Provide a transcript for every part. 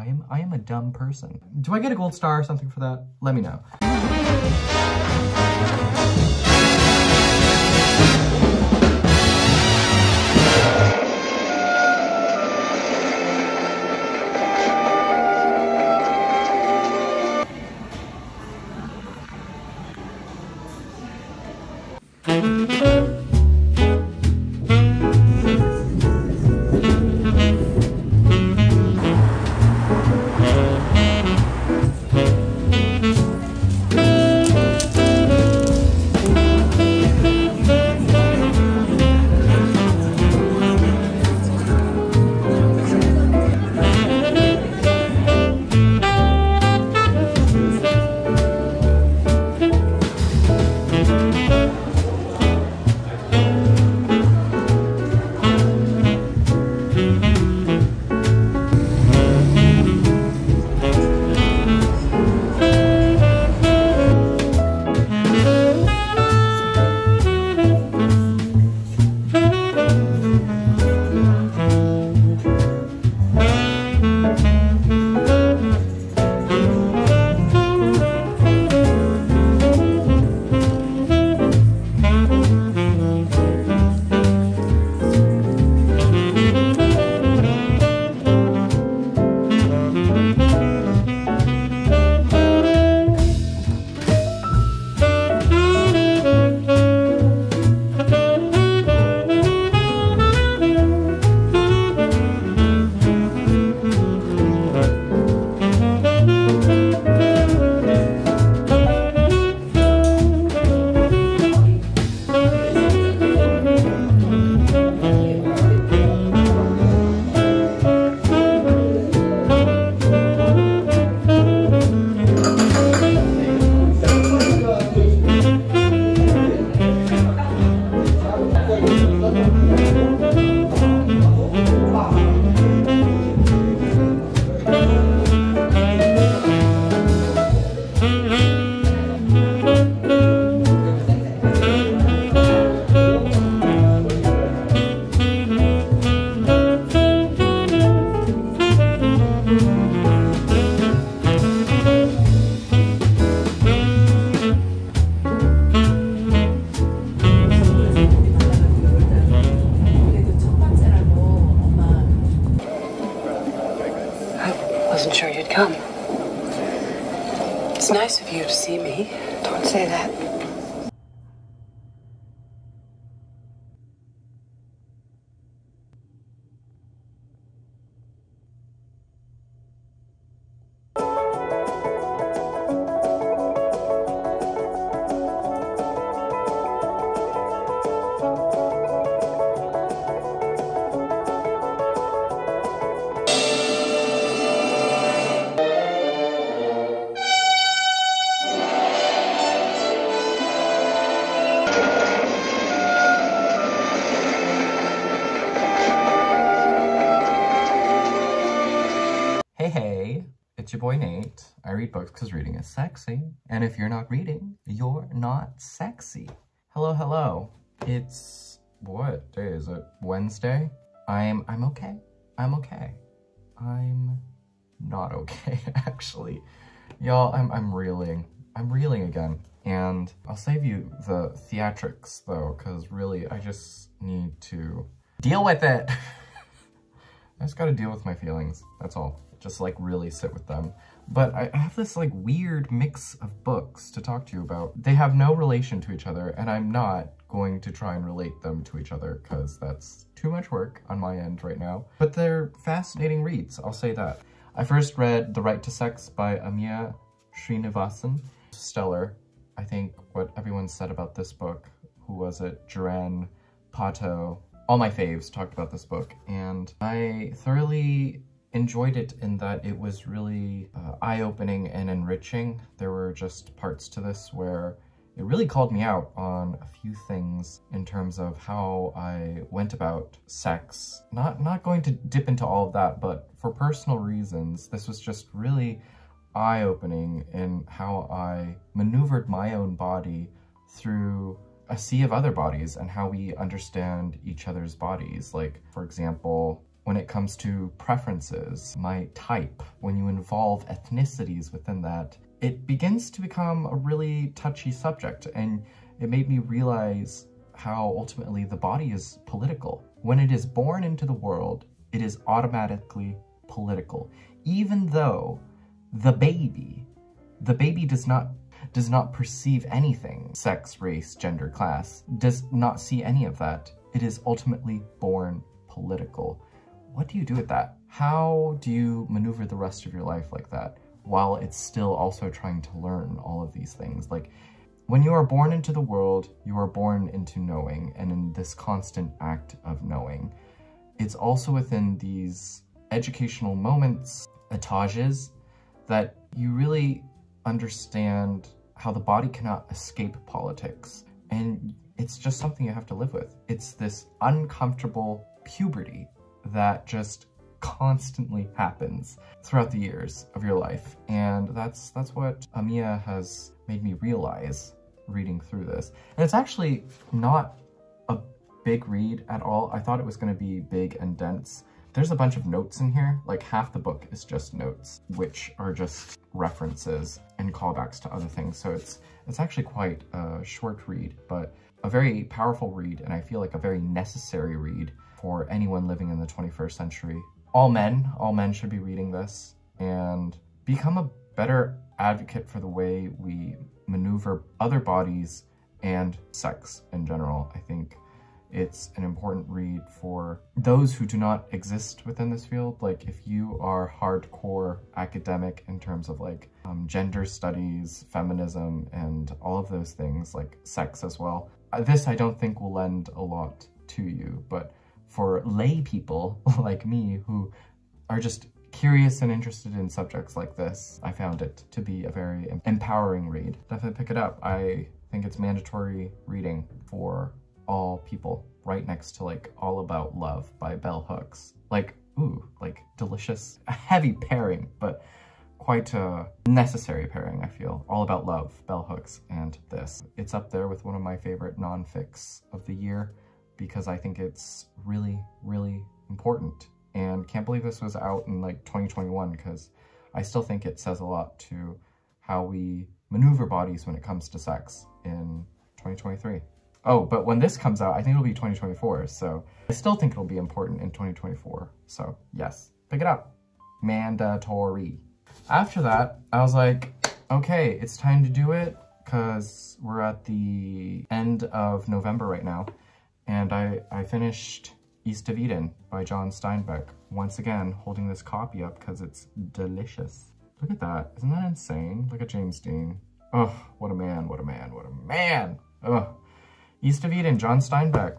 I am, I am a dumb person. Do I get a gold star or something for that? Let me know. Come. It's nice of you to see me. Don't say that. Your boy Nate. I read books because reading is sexy. And if you're not reading, you're not sexy. Hello, hello. It's, what day is it? Wednesday? I'm, I'm okay. I'm okay. I'm not okay, actually. Y'all, I'm, I'm reeling. I'm reeling again. And I'll save you the theatrics though, because really I just need to deal with it. I just gotta deal with my feelings, that's all. Just like really sit with them. But I have this like weird mix of books to talk to you about. They have no relation to each other and I'm not going to try and relate them to each other because that's too much work on my end right now. But they're fascinating reads, I'll say that. I first read The Right to Sex by Amia Srinivasan. Stellar. I think what everyone said about this book, who was it? Joanne Pato, all my faves talked about this book, and I thoroughly enjoyed it in that it was really uh, eye-opening and enriching. There were just parts to this where it really called me out on a few things in terms of how I went about sex. Not, not going to dip into all of that, but for personal reasons, this was just really eye-opening in how I maneuvered my own body through a sea of other bodies and how we understand each other's bodies. Like, for example, when it comes to preferences, my type, when you involve ethnicities within that, it begins to become a really touchy subject. And it made me realize how ultimately the body is political. When it is born into the world, it is automatically political, even though the baby, the baby does not does not perceive anything, sex, race, gender, class, does not see any of that. It is ultimately born political. What do you do with that? How do you maneuver the rest of your life like that while it's still also trying to learn all of these things? Like, when you are born into the world, you are born into knowing and in this constant act of knowing. It's also within these educational moments, etages, that you really understand how the body cannot escape politics. And it's just something you have to live with. It's this uncomfortable puberty that just constantly happens throughout the years of your life. And that's that's what Amia has made me realize reading through this. And it's actually not a big read at all. I thought it was going to be big and dense. There's a bunch of notes in here, like half the book is just notes, which are just references and callbacks to other things. So it's it's actually quite a short read, but a very powerful read, and I feel like a very necessary read for anyone living in the 21st century. All men, all men should be reading this and become a better advocate for the way we maneuver other bodies and sex in general. I think it's an important read for those who do not exist within this field. Like if you are hardcore academic in terms of like um, gender studies, feminism, and all of those things, like sex as well, uh, this I don't think will lend a lot to you. But for lay people like me who are just curious and interested in subjects like this, I found it to be a very empowering read. Definitely pick it up. I think it's mandatory reading for all people right next to like All About Love by Bell Hooks. Like, ooh, like delicious, a heavy pairing, but quite a necessary pairing, I feel. All About Love, Bell Hooks, and this. It's up there with one of my favorite non-fics of the year because I think it's really, really important. And can't believe this was out in like 2021 because I still think it says a lot to how we maneuver bodies when it comes to sex in 2023. Oh, but when this comes out, I think it'll be 2024, so I still think it'll be important in 2024. So yes, pick it up. Mandatory. After that, I was like, okay, it's time to do it because we're at the end of November right now. And I, I finished East of Eden by John Steinbeck. Once again, holding this copy up because it's delicious. Look at that. Isn't that insane? Look at James Dean. Oh, what a man, what a man, what a man. Oh, East of Eden, John Steinbeck.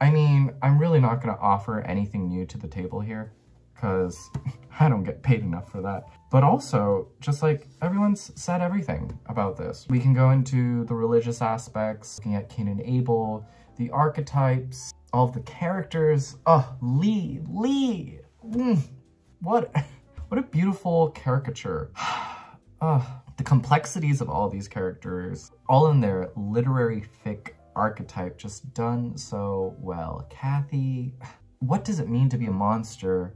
I mean, I'm really not to offer anything new to the table here because I don't get paid enough for that. But also, just like everyone's said everything about this. We can go into the religious aspects, looking at Cain and Abel, the archetypes, all the characters. Oh, Lee, Lee. Mm, what, what a beautiful caricature. oh, the complexities of all these characters, all in their literary fic archetype just done so well. Cathy, what does it mean to be a monster?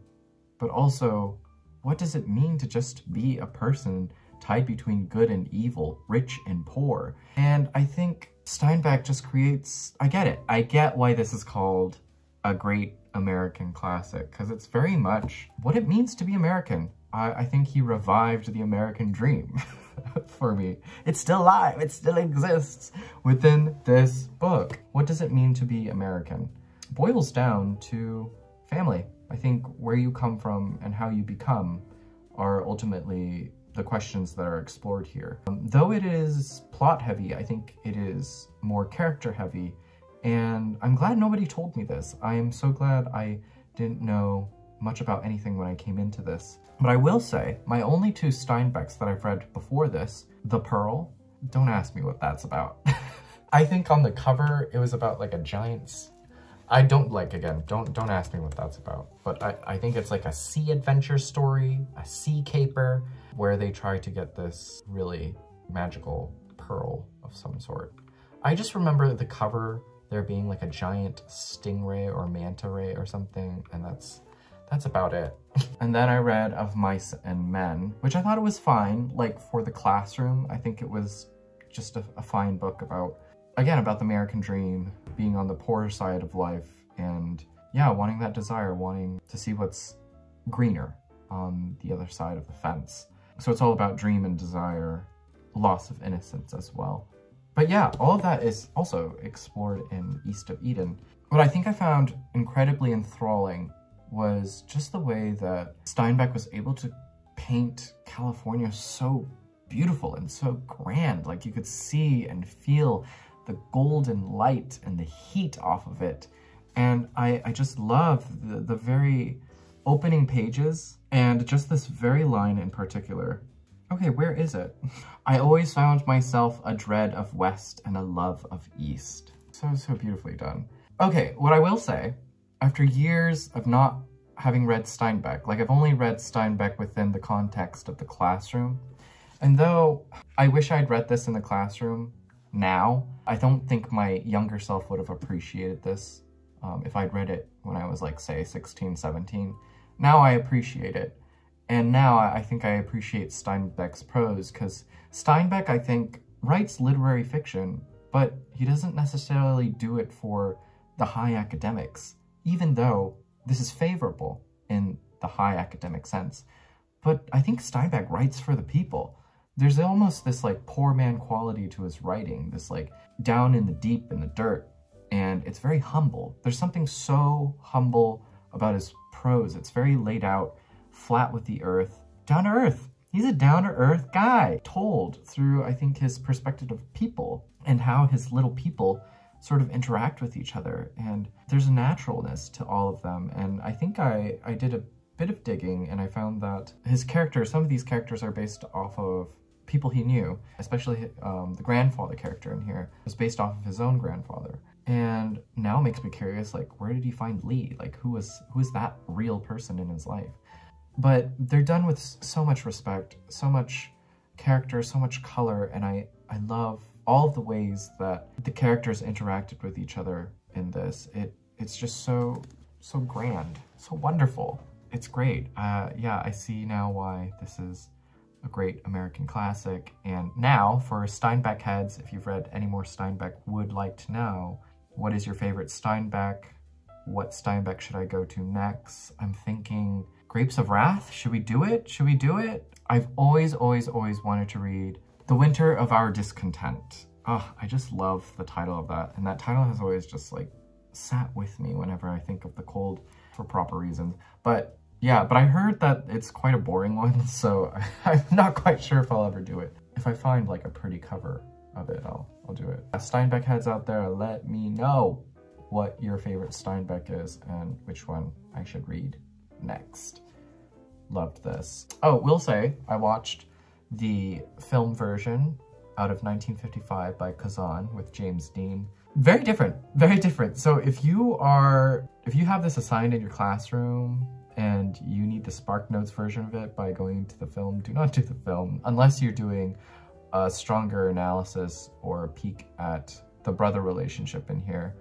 But also, what does it mean to just be a person tied between good and evil, rich and poor? And I think Steinbeck just creates, I get it. I get why this is called a great American classic, because it's very much what it means to be American. I, I think he revived the American dream. for me. It's still alive. It still exists within this book. What does it mean to be American? Boils down to family. I think where you come from and how you become are ultimately the questions that are explored here. Um, though it is plot heavy, I think it is more character heavy. And I'm glad nobody told me this. I am so glad I didn't know much about anything when I came into this. But I will say, my only two Steinbecks that I've read before this, The Pearl, don't ask me what that's about. I think on the cover, it was about like a giant... I don't like, again, don't don't ask me what that's about. But I, I think it's like a sea adventure story, a sea caper, where they try to get this really magical pearl of some sort. I just remember the cover there being like a giant stingray or manta ray or something, and that's that's about it. and then I read Of Mice and Men, which I thought it was fine, like for the classroom. I think it was just a, a fine book about, again, about the American dream, being on the poor side of life, and yeah, wanting that desire, wanting to see what's greener on the other side of the fence. So it's all about dream and desire, loss of innocence as well. But yeah, all of that is also explored in East of Eden. What I think I found incredibly enthralling was just the way that Steinbeck was able to paint California so beautiful and so grand. Like you could see and feel the golden light and the heat off of it. And I, I just love the, the very opening pages and just this very line in particular. Okay, where is it? I always found myself a dread of West and a love of East. So, so beautifully done. Okay, what I will say, after years of not having read Steinbeck, like I've only read Steinbeck within the context of the classroom, and though I wish I'd read this in the classroom now, I don't think my younger self would have appreciated this um, if I'd read it when I was like, say, 16, 17. Now I appreciate it. And now I think I appreciate Steinbeck's prose because Steinbeck, I think, writes literary fiction, but he doesn't necessarily do it for the high academics, even though this is favorable in the high academic sense. But I think Steinbeck writes for the people there's almost this like poor man quality to his writing, this like down in the deep in the dirt, and it's very humble. There's something so humble about his prose. It's very laid out, flat with the earth, down to earth. He's a down to earth guy, told through, I think, his perspective of people and how his little people sort of interact with each other. And there's a naturalness to all of them. And I think I, I did a bit of digging and I found that his characters, some of these characters are based off of people he knew, especially um, the grandfather character in here, was based off of his own grandfather. And now makes me curious, like, where did he find Lee? Like, who was who is that real person in his life? But they're done with so much respect, so much character, so much color, and I, I love all the ways that the characters interacted with each other in this. It It's just so, so grand, so wonderful. It's great. Uh, yeah, I see now why this is a great American classic. And now, for Steinbeck heads, if you've read any more Steinbeck, would like to know, what is your favorite Steinbeck? What Steinbeck should I go to next? I'm thinking Grapes of Wrath? Should we do it? Should we do it? I've always, always, always wanted to read The Winter of Our Discontent. Oh, I just love the title of that. And that title has always just like sat with me whenever I think of the cold for proper reasons. But yeah, but I heard that it's quite a boring one, so I'm not quite sure if I'll ever do it. If I find like a pretty cover of it, I'll, I'll do it. Uh, Steinbeck heads out there, let me know what your favorite Steinbeck is and which one I should read next. Loved this. Oh, will say, I watched the film version out of 1955 by Kazan with James Dean. Very different, very different. So if you are, if you have this assigned in your classroom and you need the Spark Notes version of it by going to the film, do not do the film unless you're doing a stronger analysis or a peek at the brother relationship in here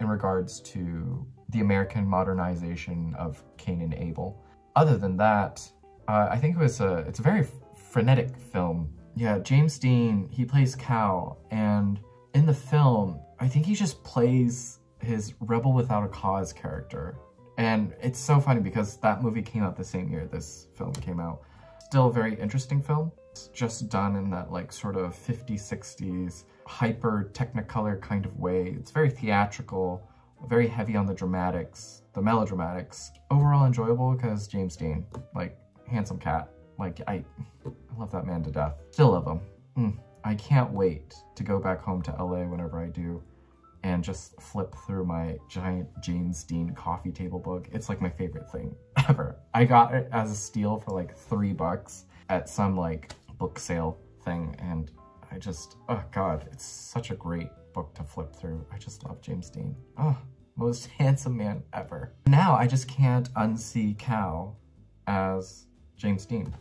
in regards to the American modernization of Cain and Abel. Other than that, uh, I think it was a, it's a very frenetic film. Yeah, James Dean, he plays Cal, and in the film, I think he just plays his rebel without a cause character. And it's so funny because that movie came out the same year this film came out. Still a very interesting film. It's just done in that like sort of 50s, 60s, hyper technicolor kind of way. It's very theatrical, very heavy on the dramatics, the melodramatics. Overall enjoyable because James Dean, like handsome cat. Like I, I love that man to death. Still love him. Mm. I can't wait to go back home to LA whenever I do and just flip through my giant James Dean coffee table book. It's like my favorite thing ever. I got it as a steal for like three bucks at some like book sale thing and I just, oh God, it's such a great book to flip through. I just love James Dean. Oh, most handsome man ever. Now I just can't unsee Cal as James Dean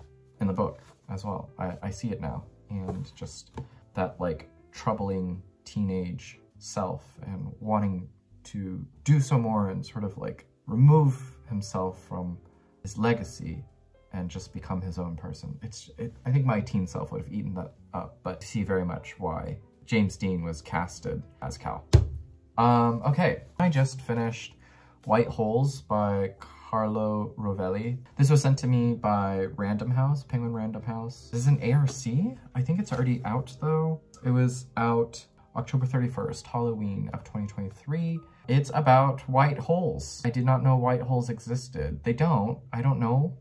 in the book as well. I, I see it now and just that like troubling teenage self and wanting to do so more and sort of like remove himself from his legacy and just become his own person. It's, it, I think my teen self would have eaten that up, but see very much why James Dean was casted as Cal. Um, okay, I just finished White Holes by Carlo Rovelli. This was sent to me by Random House, Penguin Random House. This is an ARC. I think it's already out though. It was out October 31st, Halloween of 2023. It's about white holes. I did not know white holes existed. They don't. I don't know.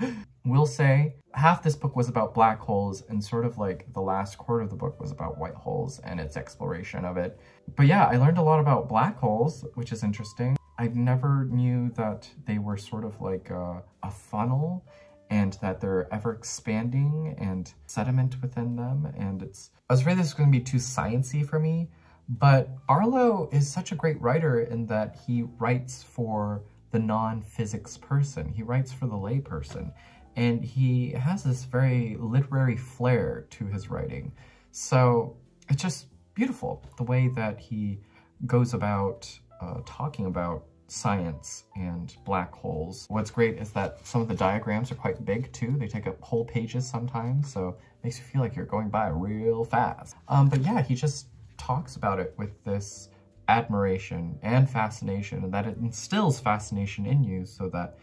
we'll say half this book was about black holes and sort of like the last quarter of the book was about white holes and its exploration of it. But yeah, I learned a lot about black holes, which is interesting. I never knew that they were sort of like a, a funnel and that they're ever expanding and sediment within them. And it's, I was afraid this was going to be too sciency for me, but Carlo is such a great writer in that he writes for the non-physics person. He writes for the layperson. And he has this very literary flair to his writing. So it's just beautiful the way that he goes about uh, talking about science and black holes. What's great is that some of the diagrams are quite big too. They take up whole pages sometimes, so it makes you feel like you're going by real fast. Um, but yeah, he just talks about it with this admiration and fascination and that it instills fascination in you so that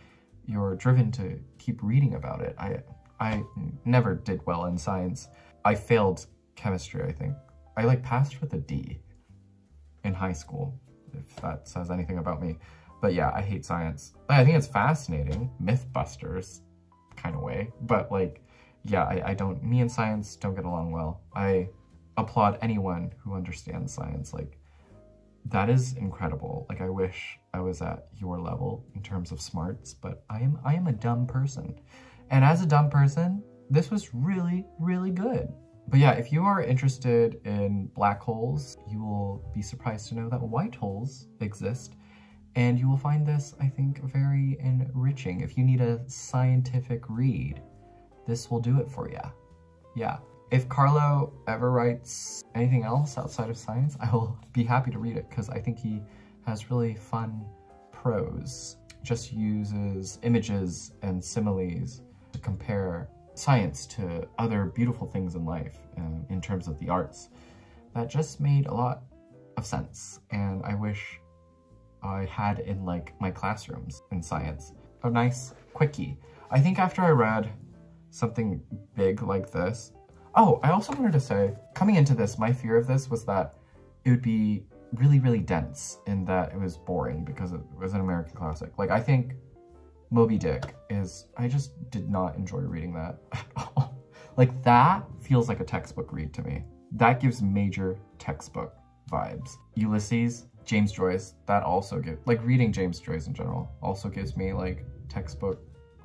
you're driven to keep reading about it. I, I never did well in science. I failed chemistry, I think. I like passed with a D in high school, if that says anything about me. But yeah, I hate science. I think it's fascinating, Mythbusters kind of way. But like, yeah, I, I don't, me and science don't get along well. I applaud anyone who understands science. Like, that is incredible. Like, I wish I was at your level in terms of smarts, but I am, I am a dumb person. And as a dumb person, this was really, really good. But yeah, if you are interested in black holes, you will be surprised to know that white holes exist. And you will find this, I think, very enriching. If you need a scientific read, this will do it for you. Yeah. If Carlo ever writes anything else outside of science, I will be happy to read it because I think he has really fun prose. Just uses images and similes to compare science to other beautiful things in life um, in terms of the arts. That just made a lot of sense and I wish I had in like my classrooms in science. A nice quickie. I think after I read something big like this, Oh, I also wanted to say, coming into this, my fear of this was that it would be really, really dense in that it was boring because it was an American classic. Like, I think Moby Dick is, I just did not enjoy reading that at all. Like, that feels like a textbook read to me. That gives major textbook vibes. Ulysses, James Joyce, that also gives, like, reading James Joyce in general also gives me, like, textbook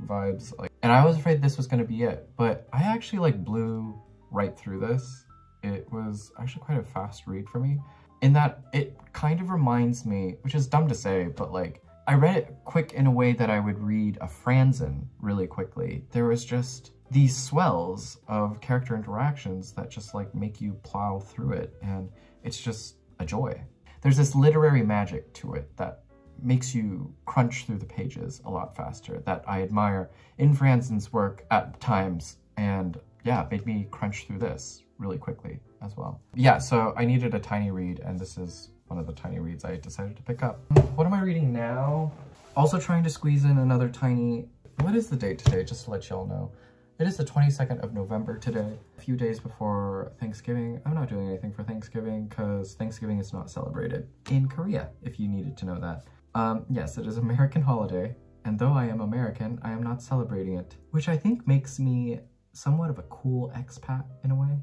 vibes. Like, and I was afraid this was gonna be it, but I actually, like, blew right through this. It was actually quite a fast read for me in that it kind of reminds me, which is dumb to say, but like I read it quick in a way that I would read a Franzen really quickly. There was just these swells of character interactions that just like make you plow through it and it's just a joy. There's this literary magic to it that makes you crunch through the pages a lot faster that I admire in Franzen's work at times and yeah, made me crunch through this really quickly as well. Yeah, so I needed a tiny read and this is one of the tiny reads I decided to pick up. What am I reading now? Also trying to squeeze in another tiny, what is the date today, just to let y'all know. It is the 22nd of November today, a few days before Thanksgiving. I'm not doing anything for Thanksgiving because Thanksgiving is not celebrated in Korea, if you needed to know that. Um, yes, it is American holiday, and though I am American, I am not celebrating it, which I think makes me somewhat of a cool expat in a way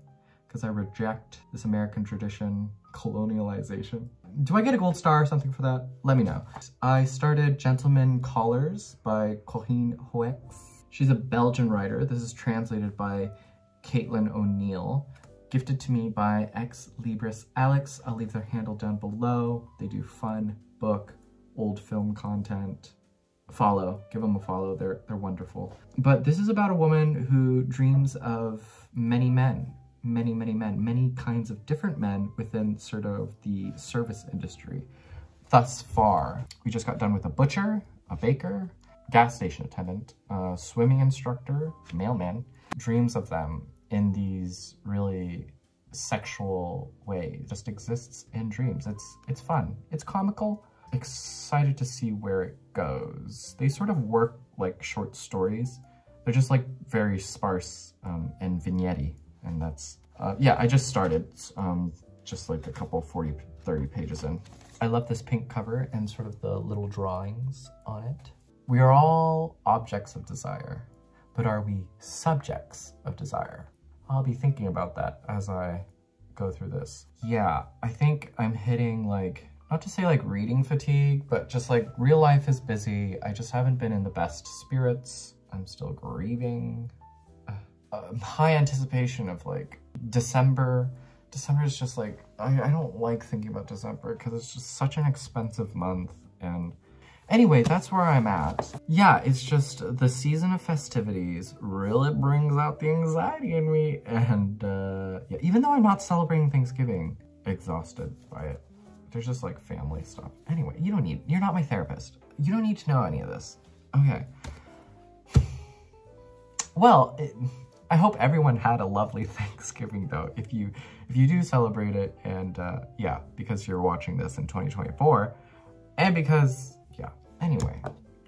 because I reject this American tradition, colonialization. Do I get a gold star or something for that? Let me know. I started Gentlemen Callers by Corinne Hoex. She's a Belgian writer. This is translated by Caitlin O'Neill. Gifted to me by Ex Libris Alex. I'll leave their handle down below. They do fun book, old film content, follow. Give them a follow. They're, they're wonderful. But this is about a woman who dreams of many men many, many men, many kinds of different men within sort of the service industry. Thus far, we just got done with a butcher, a baker, gas station attendant, swimming instructor, mailman, dreams of them in these really sexual ways. Just exists in dreams. It's it's fun. It's comical. Excited to see where it goes. They sort of work like short stories. They're just like very sparse um, and vignette and that's uh, yeah. I just started um, just like a couple 40, 30 pages in. I love this pink cover and sort of the little drawings on it. We are all objects of desire, but are we subjects of desire? I'll be thinking about that as I go through this. Yeah, I think I'm hitting like, not to say like reading fatigue, but just like real life is busy. I just haven't been in the best spirits. I'm still grieving. Uh, uh, high anticipation of like December. December is just like, I, I don't like thinking about December because it's just such an expensive month and Anyway, that's where I'm at. Yeah, it's just the season of festivities really brings out the anxiety in me. And uh, yeah, even though I'm not celebrating Thanksgiving, exhausted by it. There's just like family stuff. Anyway, you don't need, you're not my therapist. You don't need to know any of this. Okay. Well, it, I hope everyone had a lovely Thanksgiving though. If you, if you do celebrate it and uh, yeah, because you're watching this in 2024 and because Anyway,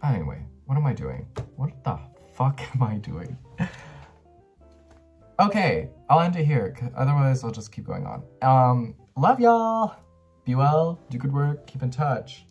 anyway, what am I doing? What the fuck am I doing? okay, I'll end it here, otherwise I'll just keep going on. Um, love y'all! Be well, do good work, keep in touch.